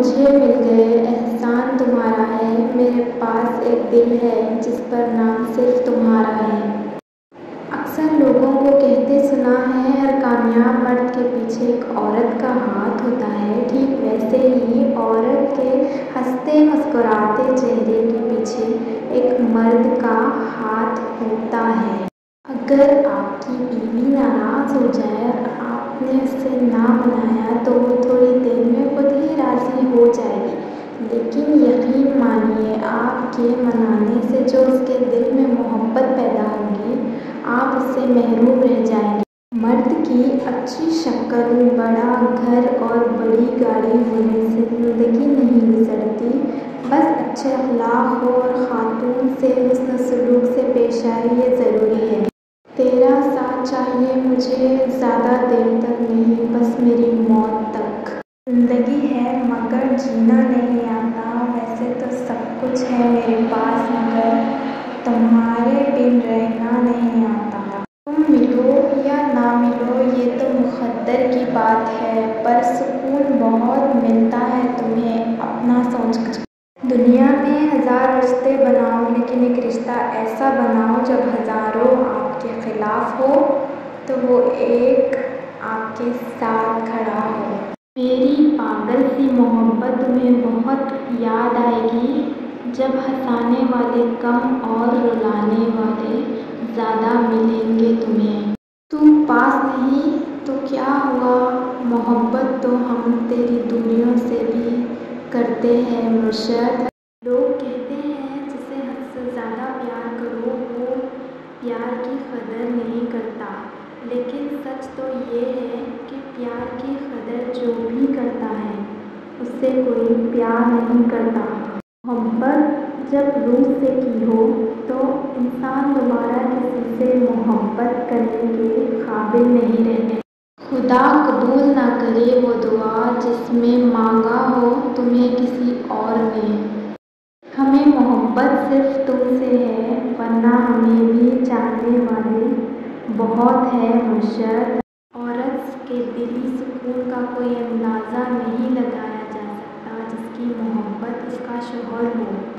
मुझे मिल गए। एहसान तुम्हारा है। मेरे पास एक दिल है, जिस पर नाम सिर्फ़ तुम्हारा है। अक्सर लोगों को कहते सुना है, हर कामयाब मर्द के पीछे एक औरत का हाथ होता है। ठीक वैसे ही औरत के हँसते मुस्कुराते चेहरे के पीछे एक मर्द का हाथ होता है। अगर आपकी बीवी नाराज़ हो जाए और आपने उससे ना मनाया तो वो थोड़ी देर में खुद ही राज़ी हो जाएगी लेकिन यकीन मानिए आपके मनाने से जो उसके दिल में मोहब्बत पैदा होगी आप उससे महरूम रह जाएँगे। मर्द की अच्छी शक्ल बड़ा घर और बड़ी गाड़ी होने से ज़िंदगी नहीं गुजरती। बस अच्छे अखलाक हो और ख़ातून से, हुस्न सलूक से पेश आए, ये ज़रूरी है। तेरा साथ चाहिए, मुझे ज़्यादा देर तक नहीं, बस मेरी मौत तक। ज़िंदगी है, मगर जीना नहीं आता। वैसे तो सब कुछ है मेरे पास, मगर तुम्हारे बिन रहना नहीं आता तुम मिलो या मिलो ये तो मुक़द्दर की बात है, पर सुकून बहुत मिलता है तुम्हें अपना सोच दुनिया में हज़ार रिश्ते बनाओ, लेकिन एक रिश्ता ऐसा बनाओ जब हज़ारों आपके ख़िलाफ़ हो तो वो एक आपके साथ खड़ा हो। मेरी पागल सी मोहब्बत तुम्हें बहुत याद आएगी, जब हंसाने वाले कम और रुलाने वाले ज़्यादा मिलेंगे तुम्हें। करते हैं मुर्शद। लोग कहते हैं, जिसे हद से ज़्यादा प्यार करो, वो प्यार की कदर नहीं करता। लेकिन सच तो ये है कि प्यार की कदर जो भी करता है उससे कोई प्यार नहीं करता। मोहब्बत जब रूह से की हो तो इंसान दोबारा किसी से मोहब्बत करने के काबिल नहीं रहते। खुदा कबूल ना करे वो दुआ जिसमें तुम्हें किसी और में हमें मोहब्बत सिर्फ़ तुमसे है, वरना हमें भी चाहने वाले बहुत है मुशर औरत के दिली सुकून का कोई अंदाज़ा नहीं लगाया जा सकता जिसकी मोहब्बत उसका शोहर हो।